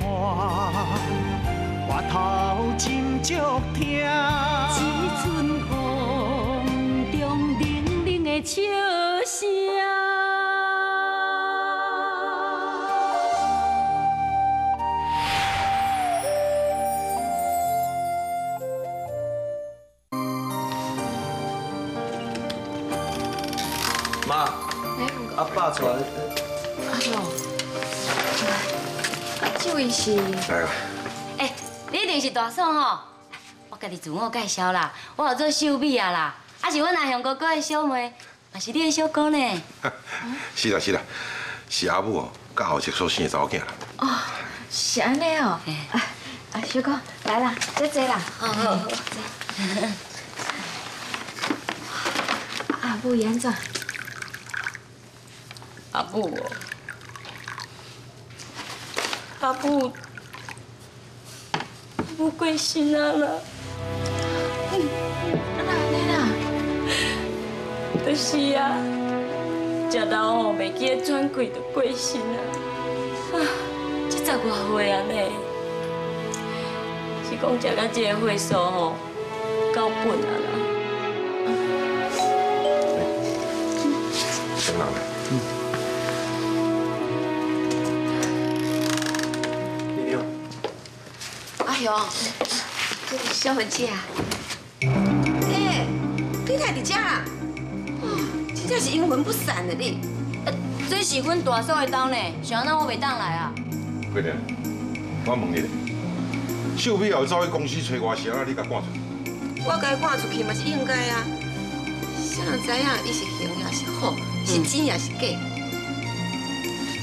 看，回头真足痛。是来啦，哎，你一定是大嫂吼！我家己自我介绍啦，我叫做秀美啊啦，啊是阮阿雄哥哥的小妹，也是你的小姑呢。是啦是啦，是阿母哦，甲后一所生的查某囝啦。哦，是安尼哦。啊啊，小哥来啦，坐坐啦。好好好，阿母安怎？阿母哦，阿母，阿母过身啊啦，啊那安尼啦？就是啊，食到吼袂记得喘气就过身啊，啊，这十外岁啊呢，是讲食到这个岁数吼，够本啊啦。来，你小文姐啊。哎，你来伫遮真正是阴魂不散的你。这是阮大嫂的刀呢，想那我袂当来啊？贵人，我问你咧，秀美后走去公司找我时啊，你甲赶出去？我该赶出去嘛是应该啊。谁人知影伊是行也是好，是真也是假？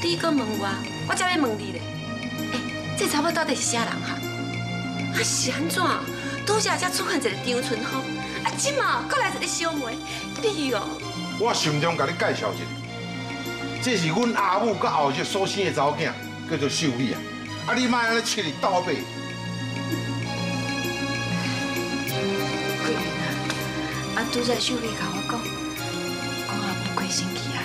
你搁问我，我才要问你咧。哎，这查某到底是啥人哈？啊是安怎？拄则才出现一个张春芳，啊，即嘛搁来一个小妹，你哦，我心中甲你介绍一下，这是阮阿母甲后日所生的查某囝，叫做秀美啊。啊，你莫安尼七日倒背。啊，啊拄则秀美甲我讲，讲阿母过身去啊。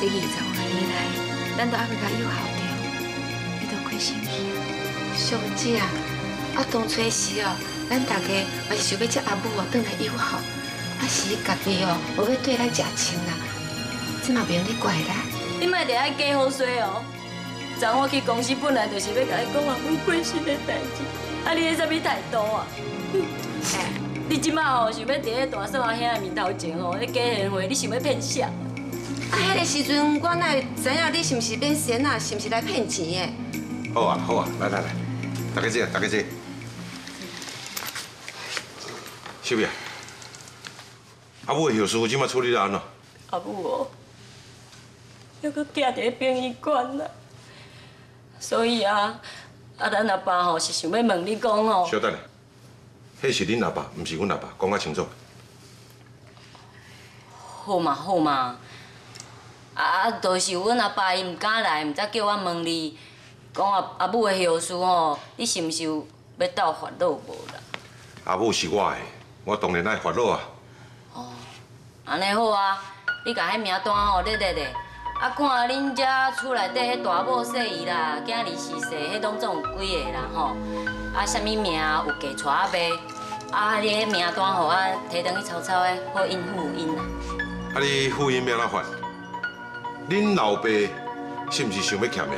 这二十多年来，咱都还袂甲友好着，你都过身去啊。小文姐啊，啊当初时哦，咱大家也是想要接阿母哦，转来友好，啊是家己哦，无要对咱食亲啦，这嘛袂用你怪啦。你莫得爱假好说哦。昨我去公司本来就是要甲你讲阿母过身的代志，啊你咧啥物态度啊？哎，你即摆吼想要伫咧大嫂阿兄的面头前哦，咧假贤惠，你想要骗谁？啊，迄个时阵我哪会知影你是毋是变仙啊，是毋是来骗钱的？好啊好啊，来来来，大家坐，大家坐。秀美啊，阿母的后事即摆处理得安怎？阿母哦，还搁寄伫咧殡仪馆啦。所以啊，啊咱阿爸吼是想要问你讲哦，稍等下，迄是恁阿爸，毋是阮阿爸，讲较清楚。好嘛好嘛，啊啊，就是阮阿爸伊毋敢来，毋则叫我问你，讲阿阿母的后事吼，你是毋是有要斗烦恼无啦？阿母是我的，我当然爱烦恼啊。哦安尼好啊，你甲迄名单吼列列咧，啊看恁遮厝内底迄大某细姨啦、囝儿逝世，迄拢总有几个啦吼，啊啥物名有嫁娶啊袂？啊你迄名单互我摕转去抄抄的，好应付因啦。啊，你复印要哪发？恁老爸是毋是想要欠命？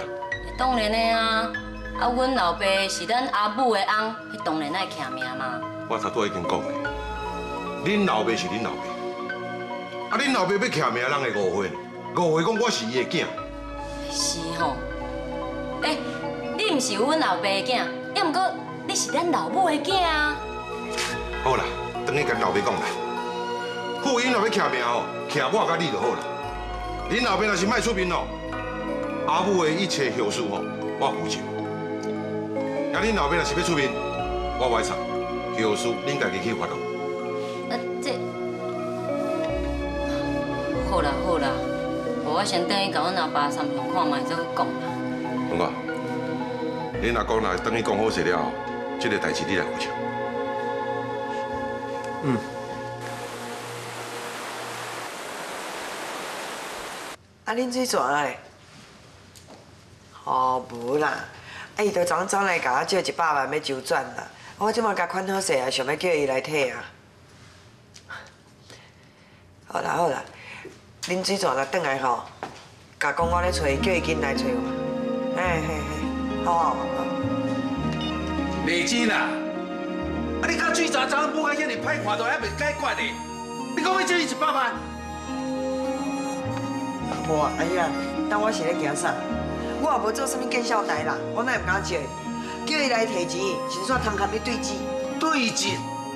当然的啊，啊，阮老爸是咱阿母的翁，迄当然爱欠命嘛。我头拄已经讲了，恁老爸是恁老爸，啊，恁老爸要欠命，人会误会呢？误会讲我是伊的囝。是吼，哎，你毋是阮老爸的囝，要毋过你是咱老母的囝啊。好啦，等你跟老爸讲啦。父婴若要欠命吼，欠我甲你就好啦。恁老爸若是卖出面哦，阿母的一切后事吼，我负责。啊，恁老爸若是要出面，我外插，后事恁家己去发咯。啊，这好啦好啦，我先等伊甲阮阿爸三相看卖，再去讲啦。龙哥，恁阿公若等伊讲好势了，这个代志你来负责。恁水蛇嘞？哦，无啦，啊，伊都昨走来甲我借一百万要周转啦。我即马甲款好势啊，想要叫伊来退啊。好啦好啦，恁水蛇若转来吼，甲讲我咧找伊，叫伊紧来找我。嘿嘿嘿，好好好。丽珍啊，啊你甲水查查某个遐尼歹看都还未解决呢？你讲要借伊一百万？无啊，阿姨啊，当我是咧行啥？我也无做啥物见笑代啦，我哪会唔敢借？叫伊来提钱，先煞通甲你对质。对质，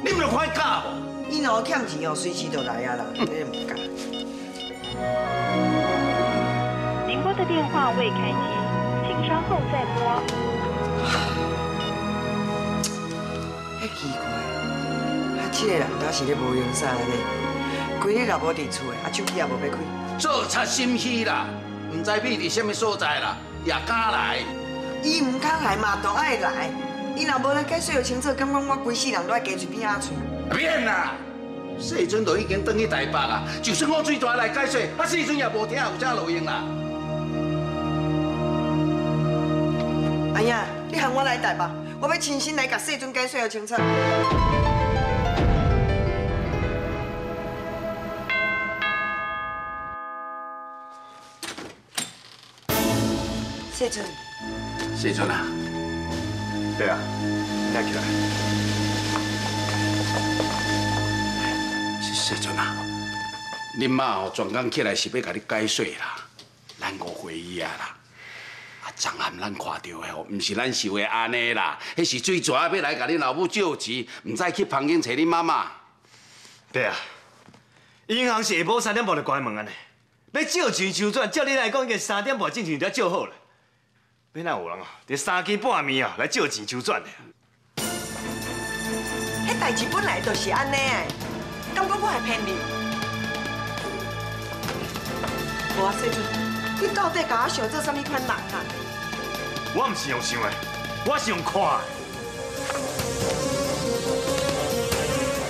你唔着看伊假无？伊若欠钱哦，随时就来啊啦，你唔敢。您拨的电话未开机，请稍后再拨。迄奇怪，啊，这个人倒是咧无用啥呢？规日也无伫厝诶，啊，手机也无要开。做贼心虚啦，唔知秘伫什么所在啦，也敢来。伊唔敢来嘛，都爱来。伊若无来解说有清楚，感觉我规世人都爱加嘴边仔喙。免啦，细阵都已经转去台北啦，就算我最大来解释，啊细阵也无听有啥路用啦。哎呀，你喊我来台北，我要亲身来甲细尊解说有清楚。细尊，细阵啊，对啊，你来起来。是细阵啊，恁妈哦专工起来是要甲你解释啦，咱误会伊啊啦。啊，昨暗咱看到的哦，毋是咱想的安尼啦，迄是水蛇要来甲恁老母借钱，毋再去旁边找恁妈妈。对啊，银行是下晡三点半就关门安尼，要借钱周转，照你来讲，应该三点半之前就要借好了。要哪有人啊？伫三更半暝啊来借钱周转的？迄代志本来就是安尼的，感觉我还骗你？无啊，细尊，你到底甲我想做啥物款人啊？我毋是用想的，我是用看的。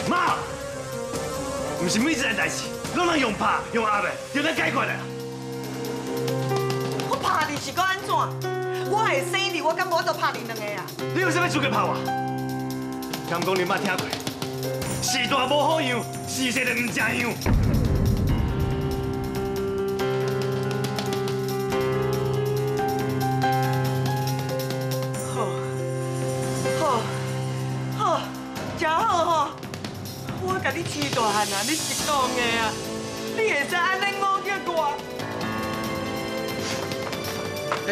妈，毋是每一件代志拢能用拍用压的就能解决的。我拍你是讲安怎？我系四年，我敢无都拍你两个啊？你有啥物资格拍我？敢讲你捌听过？时大无好样，时势就唔正样。好，好，好，真好吼！我甲你饲大汉啊，你是讲的啊？你会使安尼误叫我？哎，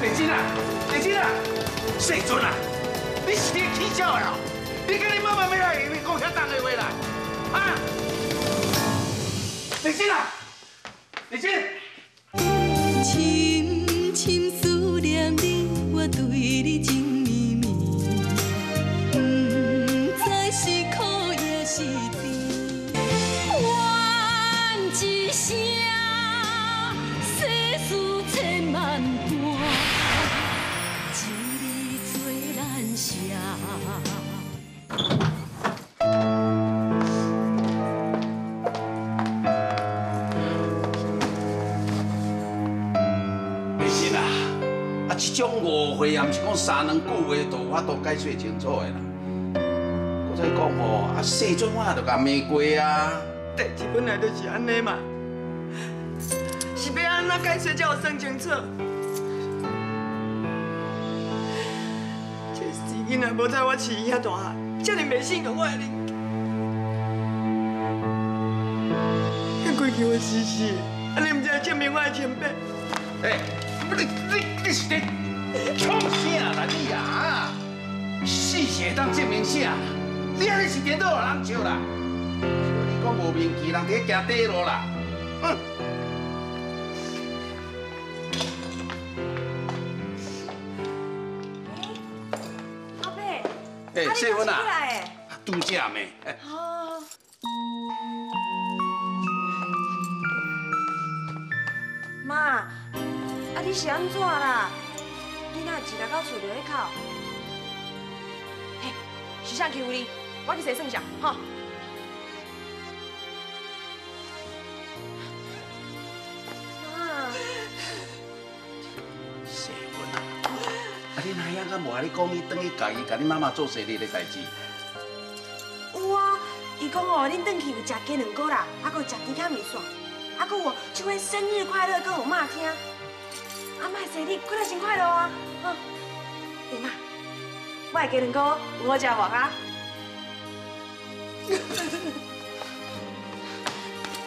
丽珍啊，丽珍啊，细尊啊，你是咧气笑的哦？你跟你妈妈要来，你讲遐重的话啦？啊？丽珍啊，丽珍。种误会也毋是讲三两句话就有法度解释清楚的啦。我再讲哦，啊，细阵我也就甲骂过啊。代志本来就是安尼嘛，是要安怎解释才有算清楚？这死囡仔无在我饲伊遐大汉，遮尔袂信任我的恁。遐过去我死死，啊你毋知证明我的清白？哎，你你你是咧创啥啦你啊？死会当证明啥？你安尼是颠倒人笑啦！像你讲无名气，人伫咧行底路啦。哼！阿伯，哎，谢芬啊，来拄则咩？妈，啊你是安怎到厝就咧哭？嘿，是谁欺负你？我去洗算账，哈。妈，你哪样敢无甲你讲你转去家己甲你妈妈做生意的代志？有啊，伊讲哦，恁转去有食鸡两个啦，还佫有食其他面线，还佫有唱个生日快乐歌互妈听。阿妈生日快乐真快乐啊！我的鸡两个有好食无哈？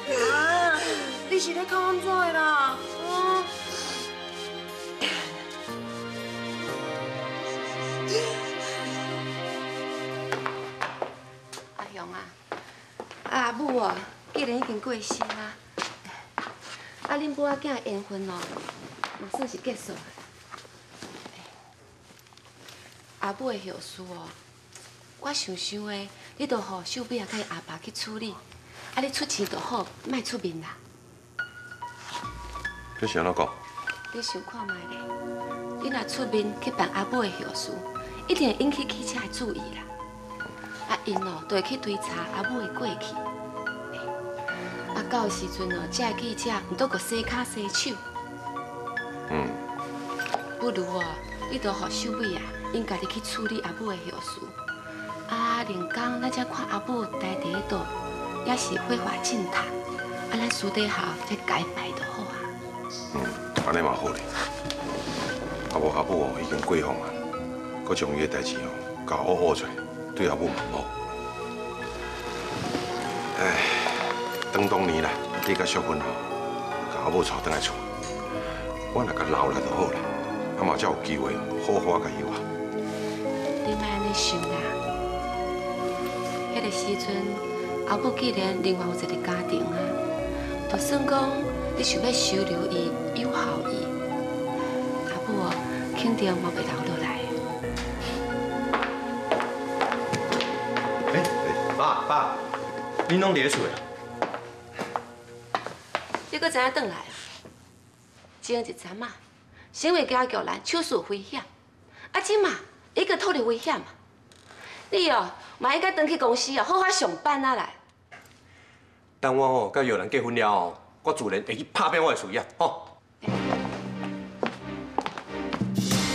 妈，你是咧哭安怎的啦？阿雄啊，阿母啊，既然已经过身啊，啊，恁母仔囝的缘分哦，嘛算是结束了。阿母的后事哦，我想想的，你都互秀美啊，甲伊阿爸去处理，啊，你出钱就好，莫出面啦。你是安怎讲？你想看卖咧，你若出面去办阿母的后事，一定会引起汽车的注意啦。啊，因哦，都会去追查阿母的过去。啊，到时阵哦，这个记者毋都个洗骹洗手，嗯，不如哦，你都互秀美啊，因家己去处理阿母的后事。啊，连工咱才看阿母待伫迄度，也是挥发净谈。啊，咱私底下再改摆就好啊。嗯，安尼嘛好咧。啊无阿母哦已经过风啊，佮将伊的代志哦搞乌乌出来，对阿母嘛毋好。唉，当当年啦，你甲淑芬哦，甲阿母带倒来厝，我若甲留来就好啦，啊嘛才有机会好好甲伊。莫安尼想啦，迄个时阵，阿母既然另外有一个家庭啊，就算讲你想要收留伊、友好伊，阿母哦，肯定嘛袂留落来。哎，爸爸，你拢伫咧厝诶？你搁知影转来啊？前一阵啊，新闻家局咱手术危险，啊，即嘛伊个脱离危险嘛，你哦嘛应该回去公司哦，好好上班啊来。等我哦甲姚兰结婚了哦，我自然会去拍拼我的事业，哦。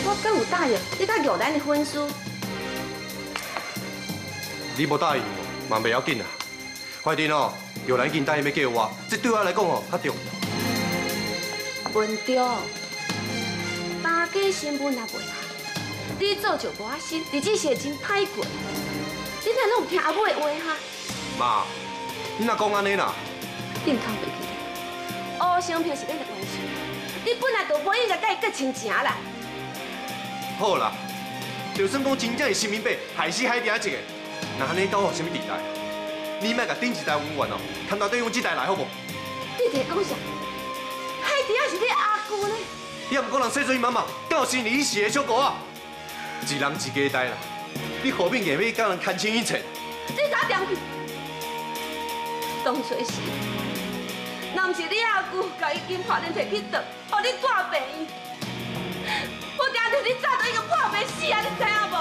我敢有答应你甲玉兰的婚书？你无答应我，嘛袂要紧啊。反正哦，姚兰已经答应要嫁我，这对我来讲哦较重要。文中，大家新闻也袂好，你做就无啊心，日子是会真歹过。你哪拢有听阿母的话哈？妈，你若讲安尼啦，你毋通袂记。乌相平是恁的关系，你本来就无应该甲伊结亲情啦。好啦，就算讲真正是性命病，害死海底仔一个，那安尼到有啥物地代？你莫甲顶一代恩怨哦，摊到对用这代来好无？你伫讲啥？海底仔是你阿姑呢？也毋过人细水妈妈，敢有生你死的小狗啊？一人一家代啦，你何必硬要甲人牵清一切？你早点去。当初是，若毋是你阿姑甲伊金破恁摕去倒，互你挂病伊，我惊着你早就已经破病死啊！你知影无？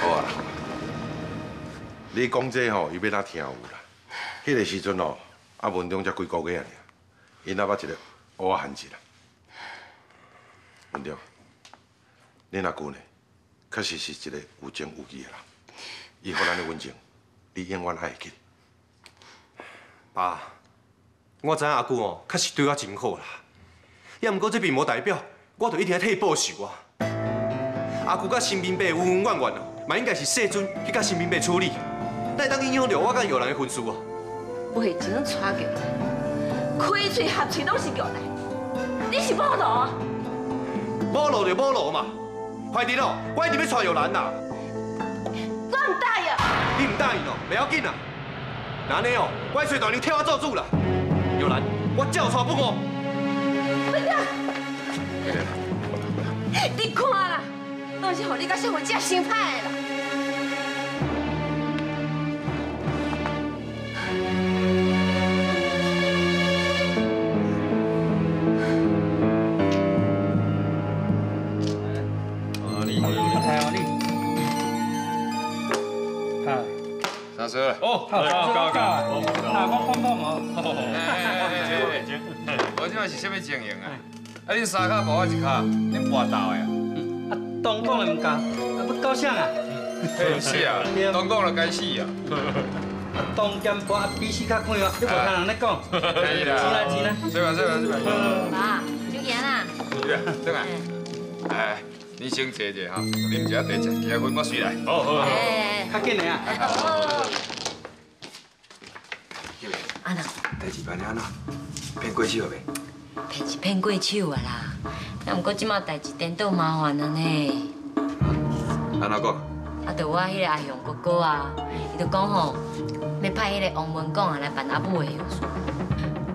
好啊，你讲这吼，伊要哪听有啦？迄个时阵哦，啊文中才几个月尔，因阿捌一个乌仔汉子啦。文中，你阿舅呢，确实是一个有情有义的人，伊互咱的温情，你永远爱会记。爸，我知影阿舅哦，确实对我真好啦。也毋过这并无代表我就一定要替伊报仇啊。阿舅甲新民伯恩恩怨怨哦，嘛应该是世尊去甲新民伯处理，哪当影响着我甲药兰的婚事啊？未前娶过来，开嘴合嘴拢是玉兰，你是某路啊？某路就某路嘛，快点哦，我一定要娶药兰呐！我唔答应。你唔答应哦，袂要紧啦。那安尼哦，我随大娘替我做主啦。有兰，我照娶不误。不要，你看啦，都是让你甲小妹这心歹的啦。好，好，好，好，啊，我看看无。我即摆是啥物情形啊？啊，恁三骹无我一骹，恁跋倒的啊？东讲的唔共，啊，要高啥啊？是啊，东讲就该死啊！啊，东兼跋啊，比死较快哦，你无听人咧讲。可以啦。钱来钱来。这边这边这边。爸，酒行啦。是啊，等下。哎，你先坐坐哈，啉一下茶，食其他份我随来。好好好。较紧的啊。安那？代志办了安怎？骗过手未？骗是骗过手啊啦，啊，毋过即马代志颠倒麻烦了呢。安怎讲？啊，着我迄个阿雄哥哥啊，伊就讲吼，要派迄个王文广啊来办阿母的后事。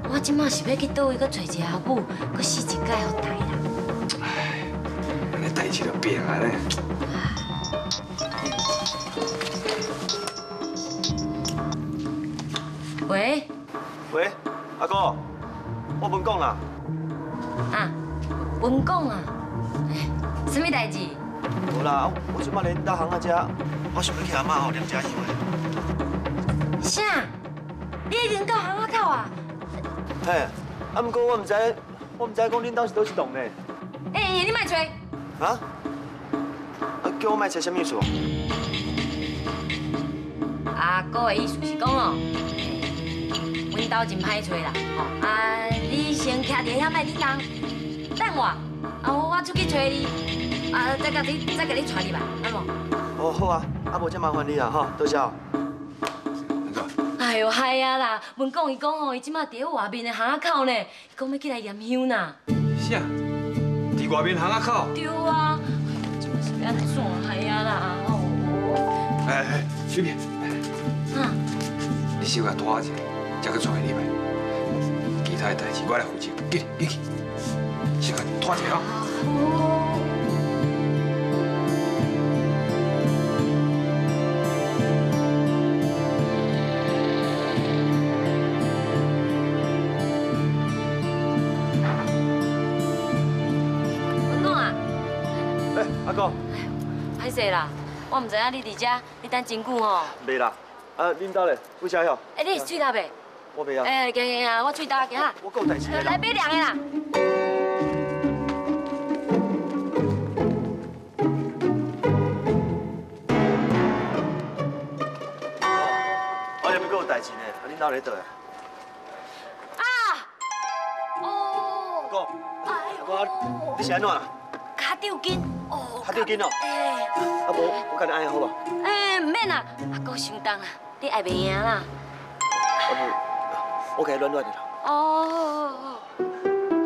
我即马是要去倒位搁找一个阿母，搁死一届好大啦。唉，安尼代志就变啊咧。喂？喂，阿哥，我文讲啦。啊，文讲啊，哎，什么代志？无啦，我即摆咧到巷仔遮，我想要去阿妈吼量家。啥？你已经到巷仔口啊？嘿，啊，毋过我毋知，我毋知讲恁兜是倒一栋呢。哎，你莫吹。啊？啊，叫我莫吹什么意思？阿哥的意思是讲哦，阮兜真歹找啦，吼啊，你先徛伫遐莫你动，等我，啊我出去找你，啊再甲你再甲你带入来，好无？哦好啊，啊无真麻烦你啦，吼，多谢哦。哎呦嗨啊啦，文讲伊讲哦，伊即马伫咧外面的巷仔口呢，伊讲要起来验香呐。啥？伫外面巷仔口？对啊，即马是要安怎算嗨啊啦？哦。哎哎，随便。啊。你小可拖一下，再去带你来。其他的代志我来负责，紧你去。小可拖一下啊。文广啊，哎，阿哥，歹势啦，我毋知影你伫遮，你等真久吼。袂啦，啊，恁兜咧，为啥哟？哎，你是喙搭未？我袂啊。哎，行行行，我喙搭行哈。我有代志来买凉的啦。我入面有代志呢，倒啊？啊！哦。哥，阿哥，你是安怎啦？卡吊筋。哦。卡吊筋哦。哎。啊无，我甲你按好无？哎，唔免啦，阿哥伤重啦，你爱袂赢啦。啊无，我甲你软软的啦。哦哦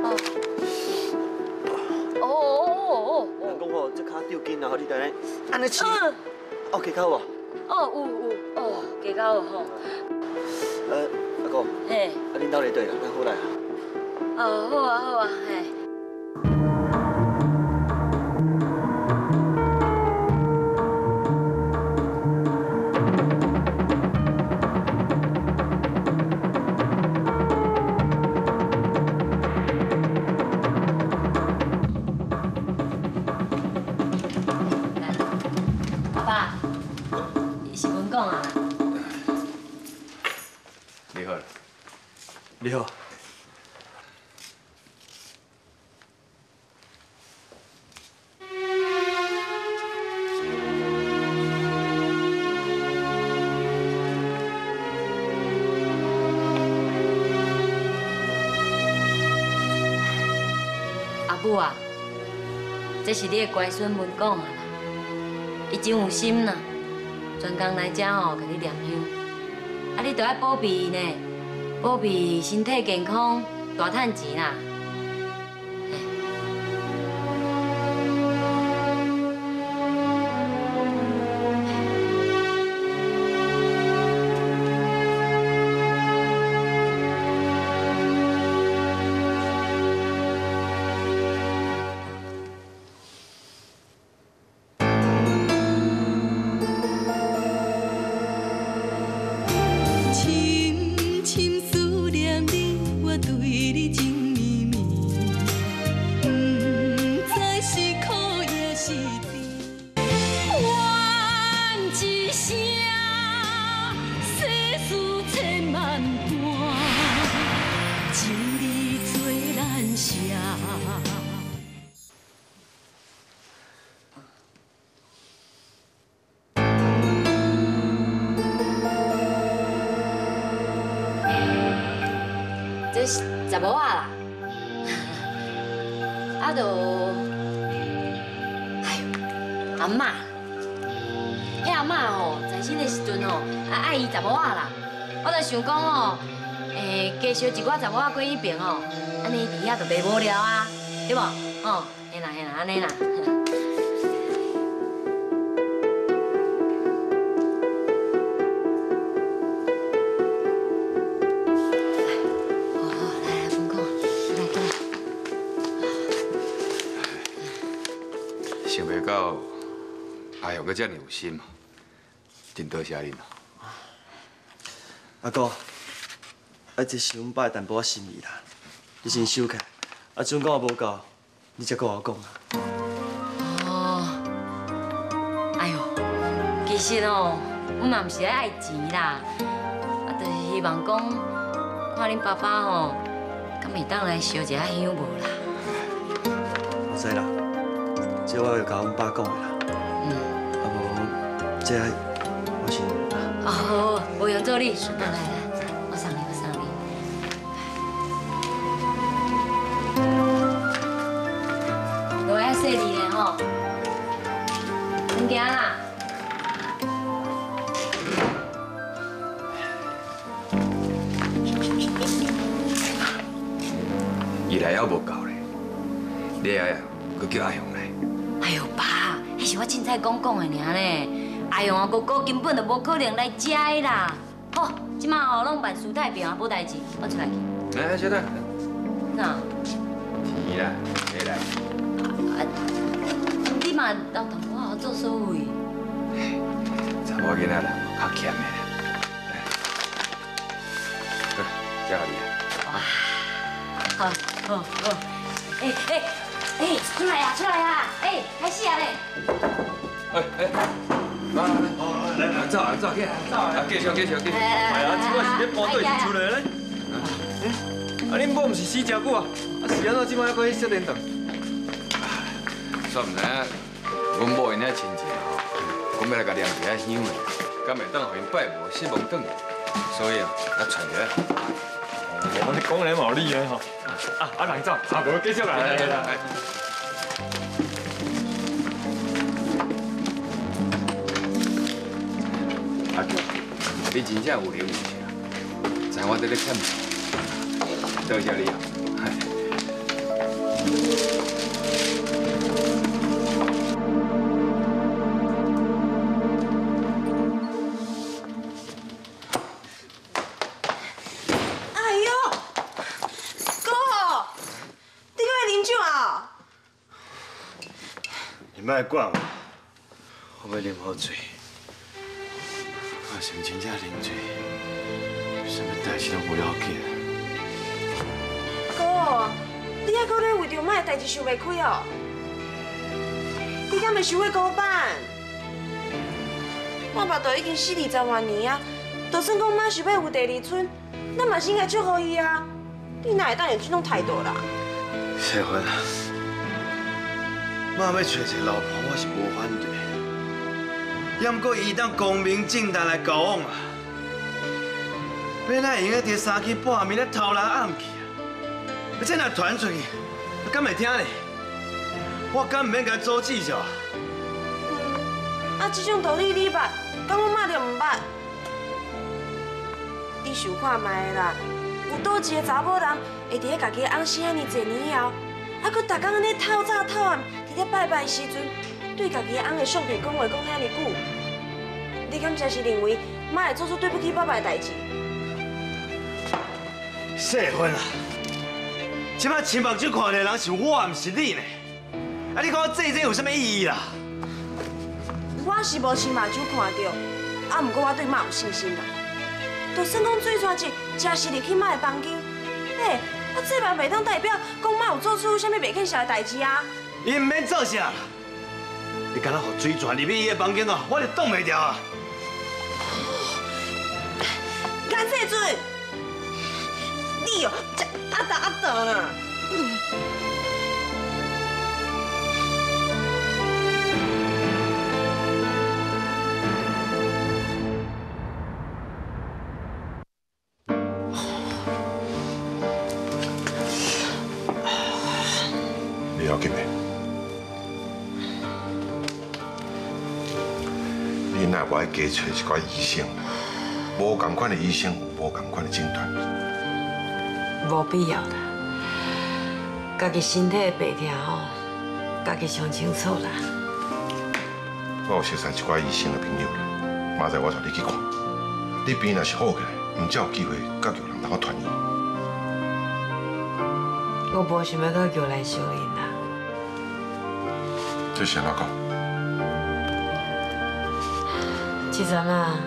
哦哦哦。人讲吼，这骹吊筋啊，吼，你等下安尼试，哦，加口无？哦有有哦，加到有吼。呃，阿哥，嘿。啊，恁兜咧对啦，咱好来啊。哦，好啊好啊，嘿。你好。阿母啊，这是你的乖孙文讲啊，已真有心呐，专工来这哦，给你念香，啊，你都要保庇伊呢。宝贝身体健康，大赚钱啦。这是十某仔啦，啊就，哎呦，阿嬷，迄阿嬷吼在生的时阵吼，啊爱伊十某仔啦，我就想讲吼，诶，加烧一寡十某仔过一边哦，安尼伫遐就袂无聊啊，对无？哦，嘿啦嘿啦，安尼啦。想袂到阿勇阁遮尔有心嘛，真多谢恁啦。阿哥，啊，这是阮爸的淡薄仔心意啦，你先收起。啊，阵讲无够，你才跟我讲啊。哦，哎呦，其实哦，阮嘛毋是咧爱钱啦，啊，就是希望讲，看恁爸爸吼，敢会当来烧一下香无啦？我知啦，这我要甲阮爸讲的啦。嗯。啊无，这我先。哦，好，好无用做你，来来腻的吼，物件啦。伊来还无够咧，你爱啊，佮叫阿雄来。哎呦爸，迄是我凊彩讲讲的尔咧。阿雄啊，哥哥根本就无可能来食的啦。好，即马哦拢办事太平啊，无代志，我出来去。来，小蛋，哪？钱啦，嘛留淡薄仔做所谓。查某囡仔啦，较欠的啦。来，好，交给你啊。好，好，好。哎哎哎，出来呀，出来呀！哎，开始啊嘞！哎哎，来来来，来来走啊走起来，走啊，继续继续继续。哎呀，这我是咧部队是出来咧。啊，恁某毋是死真久啊？啊，是安怎即摆还搁去小连堂？煞毋知影，阮某因遐亲戚吼，讲要来甲念一下香的，敢会当互因拜无失望转去，所以啊，啊传一下。我你讲来毛理的吼。啊，啊，人走，啊，无继续来。来来来。阿强，你真正有灵有情，知我在咧欠你，多谢你啊。你莫管我，我要啉好醉。我是毋真正啉醉，什么代志都无要紧。哥，你还搁咧为着卖代志想袂开哦？你敢袂想过高办？爸爸都已经死二十万年啊，就算讲妈想要有第二春，咱嘛是应该祝福伊啊。你哪会当有这种态度啦？谢芬啊，妈要找一个老婆，我是无反对。要不过伊当光明正大来交往啊，要哪会用个伫三更半暝咧偷人暗去啊？你这若传出去，敢会听呢？我敢唔免甲阻止着？啊，这种道理你捌，敢我妈就唔捌。你想看卖啦，有倒一个查某人会伫咧家己的翁生遐尼济年后，啊，佮逐工安尼透早透暗，咧拜拜时阵，对家己的翁的相片讲话讲遐尼久，你敢真是认为妈会做出对不起爸爸的代志？细芬啊，即摆亲目睭看到的人是我，毋是你呢。啊，你讲我这这有什么意义啦？我是无亲目睭看到，啊，毋过我对妈有信心啦。就算讲水泉一真实入去妈的房间，嘿，啊，这嘛袂当代表讲妈有做出啥物袂见笑的代志啊。伊唔免做啥啦，你敢若让水泉入去伊的房间哦，我就挡袂住啊！干这阵，你哦，真阿达阿达啦。找一寡医生，无同款的医生有无同款的诊断。无必要啦，家己身体的病痛吼，家己想清楚啦。我有熟识一寡医生的朋友啦，明仔我带你去看。你病若是好起来，唔才有机会甲叫人同我团圆。我无想要甲叫来相认啦。这是安怎讲？即阵啊，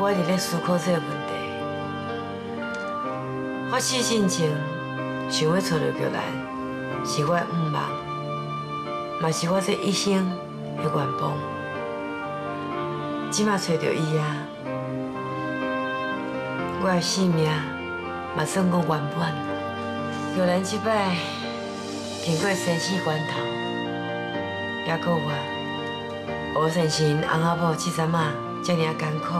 我一直咧思考这个问题。我细心情想要找到玉兰，是我的愿望，嘛是我这一生的愿望。即马找到伊啊，我的性命嘛算讲圆满啦。玉兰即摆经过生死关头，也搁我，吴先生翁仔某即阵啊遮尔艰苦，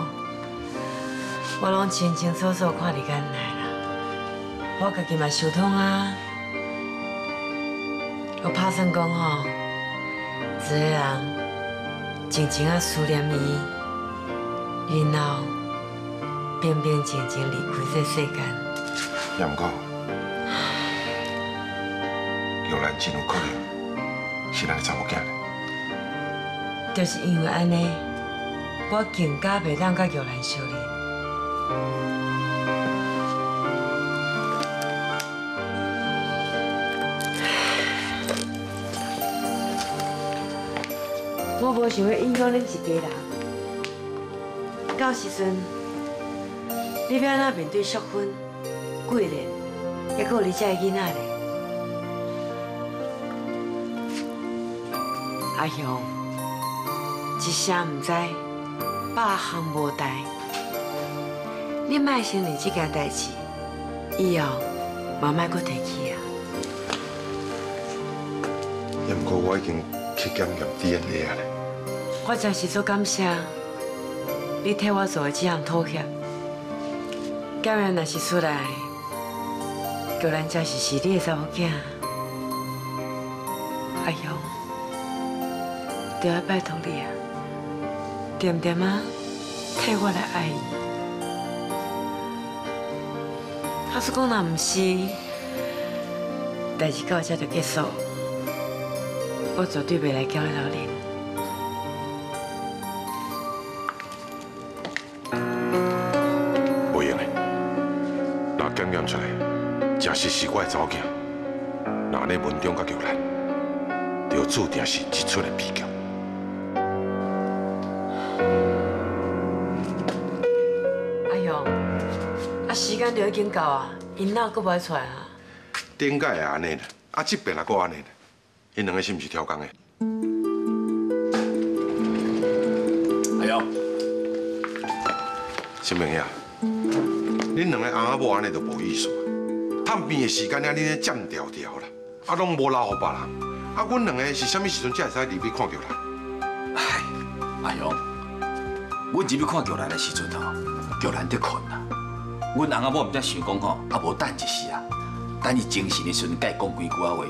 我拢清清楚楚看伫眼内啦。我家己嘛想通啊，我打算讲吼，一个人静静啊思念伊，然后平平静静离开这世间。也毋过，玉兰真有可能是咱的查某囝。就是因为安尼，我更加袂当甲玉兰相认。我无想要影响恁一家人，到时阵你要安怎面对淑芬、桂莲，还有你这个囡仔呢？阿雄。一声唔知，百行无代。你莫承认这件代志，以后嘛莫搁提起啊。也毋过我已经去检验 DNA 啊咧。我真是足感谢你替我做的这项妥协。检验若是出来，叫咱才是是你的查某囝。阿雄，就要拜托你啊！点点啊，替我来爱伊。他说讲若唔是，代志到这就结束，我绝对袂来叫你留恋。无用的，若检验出来，真是是我的查某囝，那安尼文中甲玉兰，就注定是一出的悲剧。间就已经到啊，因哪阁无爱出来啊？顶届会安尼呢，啊这边也搁安尼呢，因两个是毋是挑工的？哎呦，新明呀，恁两个翁仔某安尼就无意思啊！探病的时间啊，恁咧占条条啦，啊拢无留互别人，啊阮两个是啥物时阵才会使入去看着啦？阿雄，阮入去看玉兰的时阵吼，玉兰在困啦。阮翁仔某毋则想讲吼，啊无等一时啊，等伊精神的时阵，甲伊讲几句啊话。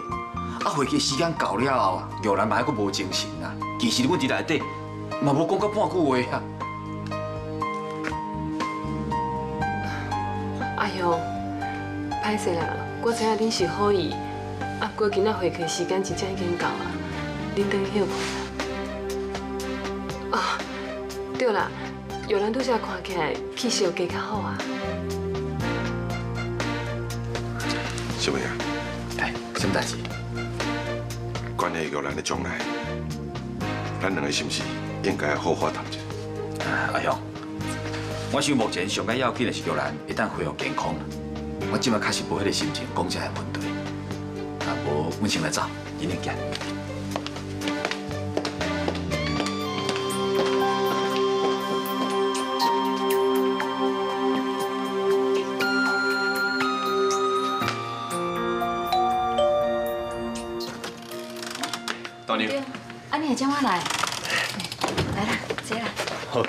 啊，回去时间到了后，玉兰嘛还阁无精神啊。其实阮伫内底嘛无讲到半句话啊。阿雄，歹势啦，我知影恁是好意，啊，过今仔会期时间真正已经到啊，恁等休困啦。啊，对啦，玉兰拄则看起来气色加较好啊。代志？关系玉兰的将来，咱两个是不是应该好好谈一下？阿雄，我想目前上该要紧的是玉兰一旦恢复健康，我即摆确实无迄个心情讲这个问题。啊，无，阮先来走，今天见。大妞，啊，你也叫我来，来啦，坐啦。好。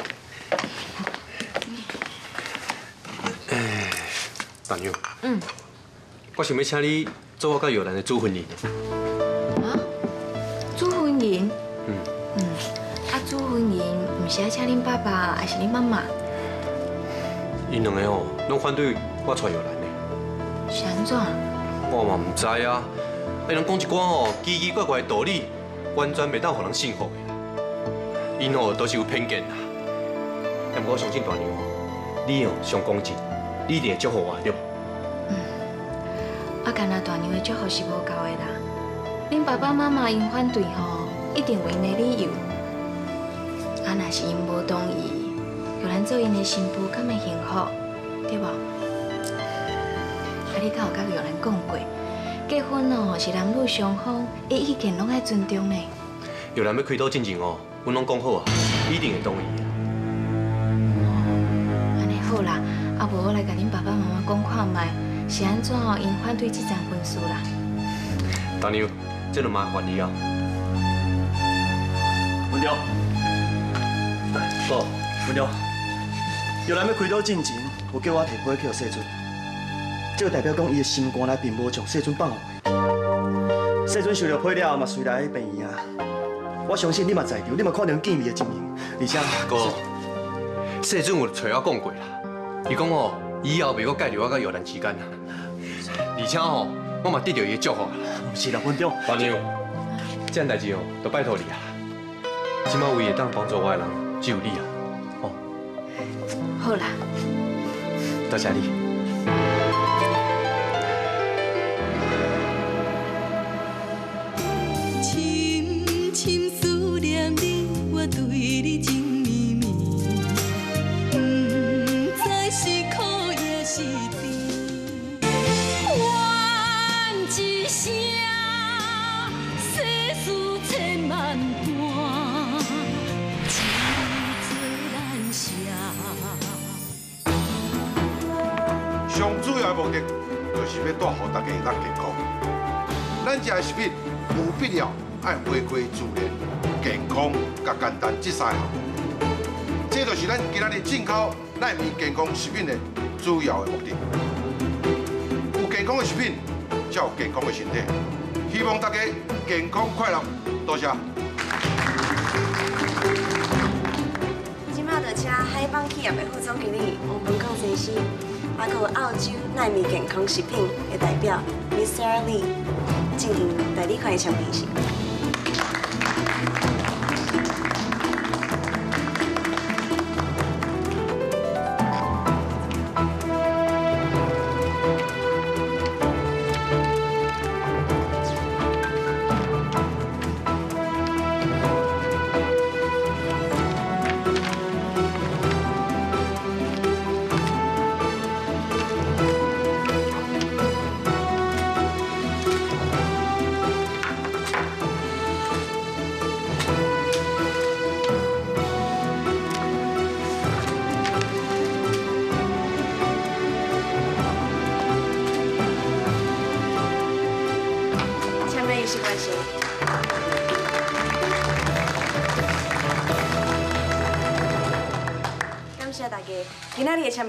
哎，大妞，嗯，我想要请你做我甲玉兰的主婚人。啊，主婚人，嗯，嗯，啊，主婚人唔是爱请恁爸爸，还是恁妈妈？因两个哦，拢反对我娶玉兰的。是安怎？我嘛唔知啊，伊拢讲一寡哦奇奇怪怪的道理，完全袂当互人信服的。因吼都是有偏见啦。但我相信大妞哦，你哦上公正，你一定会祝福我对吧？我干那大妞的祝福是无够的啦。恁爸爸妈妈因反对吼，一定有因的理由。啊，若是因无同意，有咱做因的新妇，敢会幸福，对无？啊，你敢有甲玉兰讲过，结婚哦是男女双方的意见拢爱尊重的。有人要开刀进前哦，阮拢讲好啊，一定会同意的。安尼好啦，啊无我来甲恁爸爸妈妈讲看卖，是安怎哦因反对这桩婚事啦？大妞，这就麻烦你啊。文雕，哥，文雕，有人要开刀进前，有叫我提批去给世尊，这代表讲伊的心肝内并无将世尊放回。世尊收到配料后嘛，随来去病院啊。我相信你嘛在场，你嘛看到见面的情形，而且哥，世尊有找我讲过啦，伊讲哦，以后袂阁介入我甲玉兰之间啦。而且吼，我嘛得到伊的祝福啦。是啦，文雕。大妞，这样代志哦，都拜托你啊。今麦唯一当帮助我的人只有你啊。好啦，多谢你。爱回归自然、健康、甲简单这三项。这就是咱今仔日进口纳米健康食品的主要的目的。有健康的食品，才有健康的身体。希望大家健康快乐，多谢。今麦就请海邦企业的副总经理王文刚先生，还有澳洲纳米健康食品的代表 Mr. Lee 进行代理款的产品是。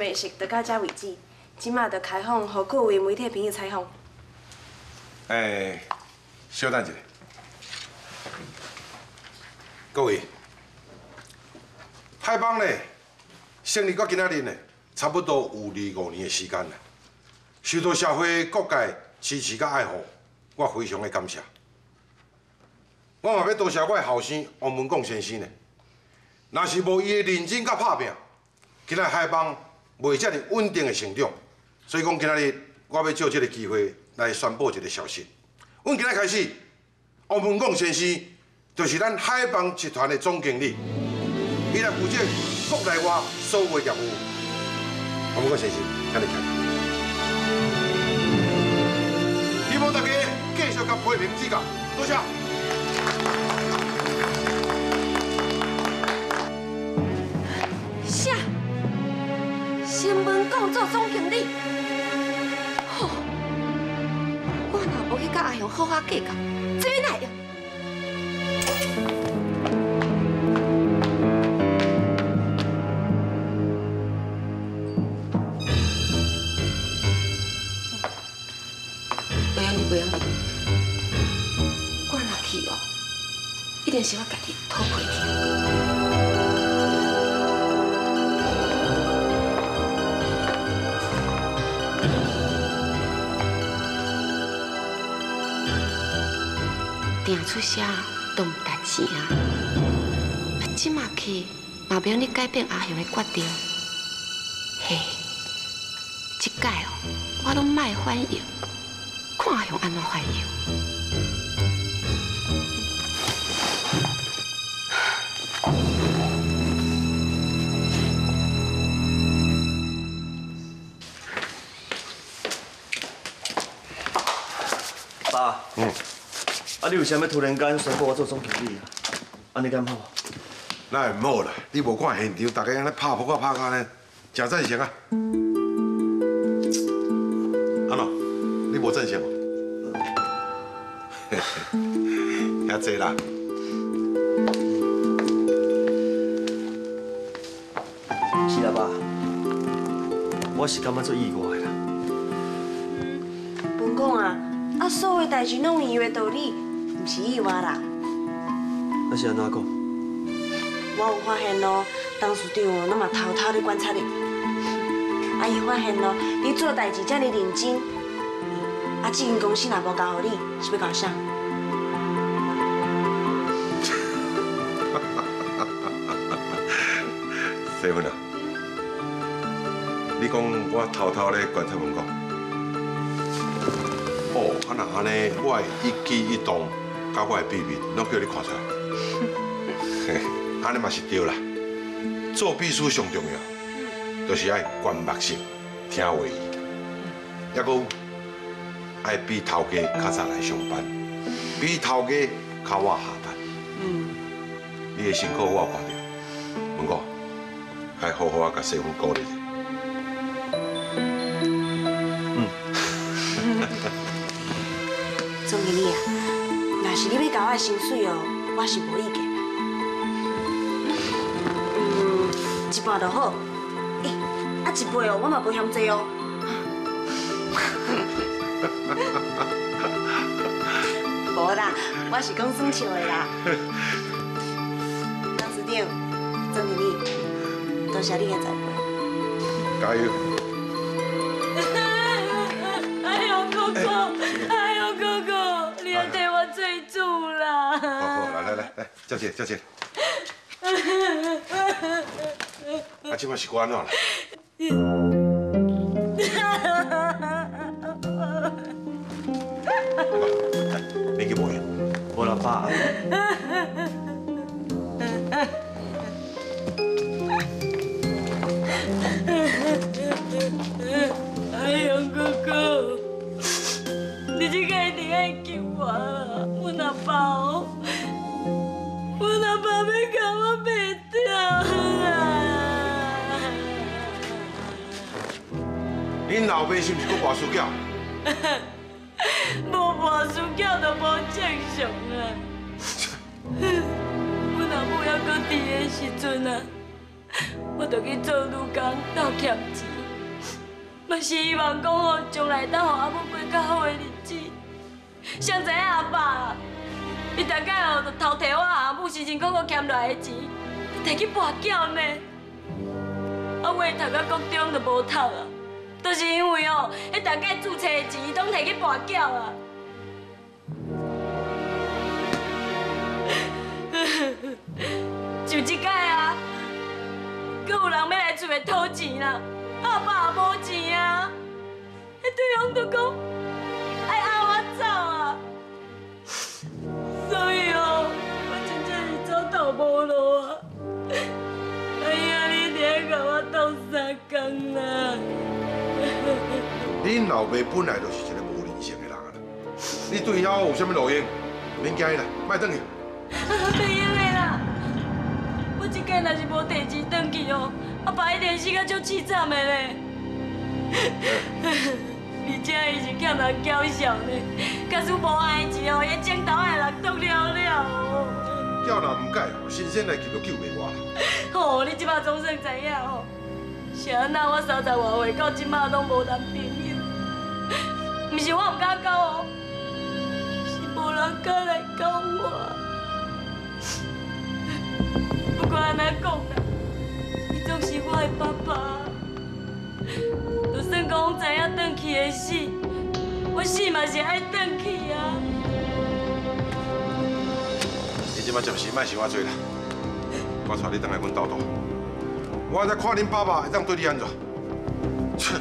的签名仪式就到这为止。今麦就开放，互各位媒体朋友采访。哎，稍等一下，各位，海邦呢，成立到今仔日呢，差不多有二五年的时间了。受到社会各界支持甲爱护，我非常的感谢。我嘛要多谢我的后生王文广先生呢。若是无伊的认真甲拍拼，今仔海邦袂遮尔稳定的成长。所以讲，今仔日我要借这个机会来宣布一个消息。阮今仔开始，王文广先生就是咱海邦集团的总经理，伊来负责国内外所有的业务。王文广先生，请你请。希望大家继续甲批评指教，多谢。讲做总经理？吼！我若无去甲阿雄好好计较，这边哪样？不用你，不用你，我若去哦，一定是我家己讨定出声都唔值钱啊！啊，即马去嘛不用你改变阿雄的决定。嘿，即届哦，我拢卖反应，看阿雄安怎反应。啊，你为什么突然间宣布我做总经理啊？安尼敢好？那会唔好啦，你无看现场，大家安尼拍扑啊拍啊呢，真赞成啊！安怎？你无赞成哦？遐济啦。是啦，爸，我是感觉做意外啦。文公啊，啊，所有代志拢有伊的道理，唔是意外啦。那是安怎讲？我有发现咯，董事长哦，拢嘛偷偷咧观察你。啊，伊发现咯，你做代志遮尔认真，啊，这间公司若无交予你，是要搞啥？细芬啊，你讲我偷偷咧观察问讲，哦，啊那安尼，我的一举一动，甲我的秘密，拢叫你看出来。嘿，安尼嘛是对啦。做秘书上重要，就是爱观目性，听话语，还佫爱比头家较早来上班，比头家较晚下班。嗯，你的辛苦我有看到，文哥，还好好啊，甲媳妇鼓励。你要交我薪水哦，我是无意见。嗯，一半就好。诶，啊一倍哦，我嘛无嫌多哦。无啦，我是讲算笑的啦。董事长，总经理，多谢你的栽培。加油！叫姐叫姐，啊，即摆是我安怎啦？你去摸呀？无啦，爸。哎呦哥哥，恁老爸是毋是搁跋输囝？无跋输囝就无正常啊！阮阿母还搁伫的时阵啊，我就去做女工斗欠钱，嘛是希望讲吼将来当互阿母过较好的日子。上知影阿爸，伊大概哦，就偷摕我阿母辛辛苦苦欠来的钱，摕去跋筊呢。啊，我读到国中就无读啊，都是因为哦，迄大家注册的钱拢摕去跋筊啊。就即届啊，搁有人要来厝内讨钱啦，阿爸也无钱啊，迄对方就讲爱阿我走啊，所以哦，我真正是走投无路啊。哎呀，你得甲我斗三工啦！恁老爸本来就是一个无人性的人啊！你对遐有啥物路用？免惊伊啦，莫转去。袂用的啦，我即届若是无地址转去哦，阿爸一定死到足凄惨的咧。而且伊是欠人娇笑呢，假使无爱钱哦，伊枕头的人剁了了哦。叫人唔改，新鲜来救都救袂我啦。吼，你即摆总算知影哦，是安那我三十外岁到即摆拢无男朋友，毋是我唔敢交哦，是无人敢来交我。不管安怎讲啦，伊总是我的爸爸。就算讲知影转去会死，我死嘛是爱转去啊。你即摆暂时莫想我多啦，我带你回来阮兜住，我再看恁爸爸会当对你安怎。切！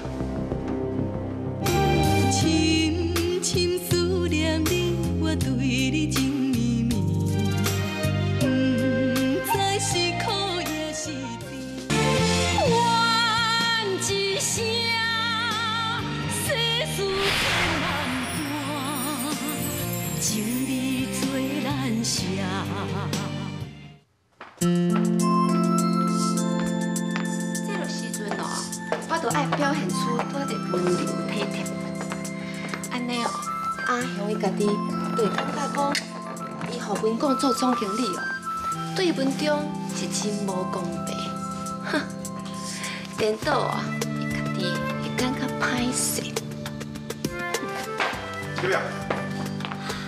体贴。安尼哦，阿雄伊家己就会感觉讲，伊互文广做总经理哦，对文中是真无公平。哼，颠倒啊，伊家己会感觉歹势。小表，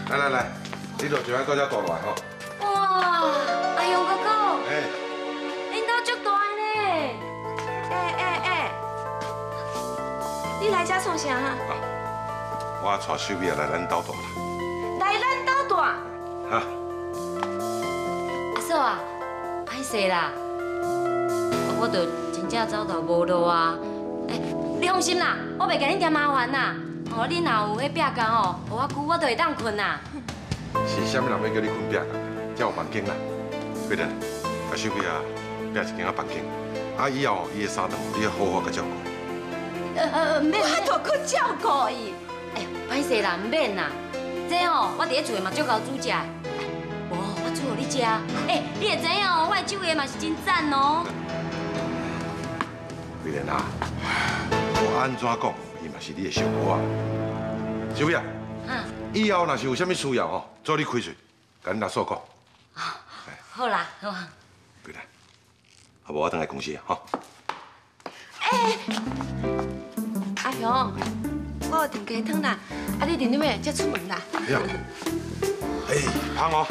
来来来，你就就爱到遮大来吼。哇，阿雄哥哥，哎，你来遮创啥哈？我带小表来咱兜大啦。来咱兜大。哈，阿嫂啊，歹势啦，我就真正走投无路啊！哎，你放心啦，我袂甲你添麻烦啦。哦，你若有迄壁工哦，互我久我就会当困啦。是啥物人要叫你困壁啊？才有房间啦。对了，啊小表啊，壁一间啊房间，啊以后伊的三顿你要好好甲照顾。呃呃，免我都去照顾伊。哎呀，歹势啦，唔免啦。这哦，我伫咧厝诶嘛足够煮食的。无，我煮互你食。哎，你会知影哦，我的手艺嘛是真赞哦。桂莲啊，我安怎讲，伊嘛是你的小姑啊。小表，嗯，以后若是有啥物需要吼，做你开嘴，甲恁阿嫂讲。好啦，好啊。好无我等来公司啊，吼。阿雄，我有订鸡汤啦，啊你订了未？才出门啦。哎呀，哎，胖哦。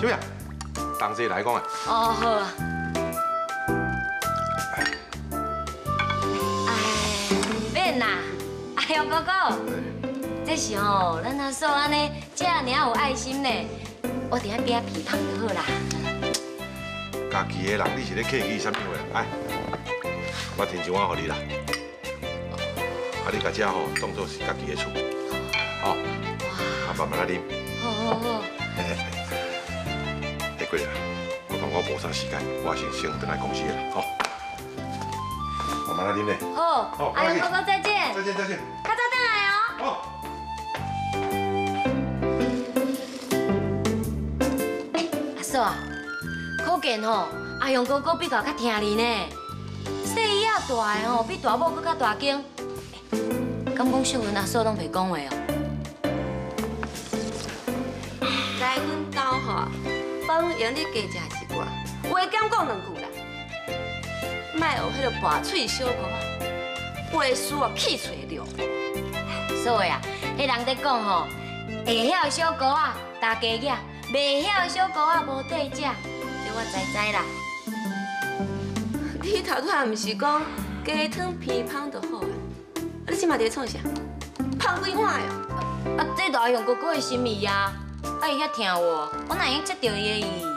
小表，同齐来讲啊。哦，好啊。哎，唔免啦，哎呦哥哥，这是吼，咱阿嫂安尼这样尔有爱心呢，我伫遐边仔鼻芳就好啦。家己的人，你是咧客气啥物话？哎，我添一碗互你啦。啊，你甲这吼当做是家己的厝，哦，啊，慢慢来啉。好好好。哎，贵啊，我讲我无啥时间，我先先回来公司啦，吼。慢慢来啉咧。好，阿勇哥哥再见。再见再见。较早等来哦。好。阿嫂啊，可见吼，阿勇哥哥比较较听你呢。细仔大的吼，比大某搁较大间。敢讲秀文阿嫂拢袂讲话哦？来阮兜吼，饭用你加食一寡，话减讲两句啦。莫学迄个跋嘴小可，话事啊气揣着。所以啊，迄人在讲吼，会晓的小姑啊大家囝，袂晓的小姑啊无底食，这我知知啦。你头拄也毋是讲鸡汤偏芳就好啊？你即马伫咧创啥？芳几碗啊？啊，这都要用哥哥的心意啊，啊伊遐疼我，我哪会接到伊的意？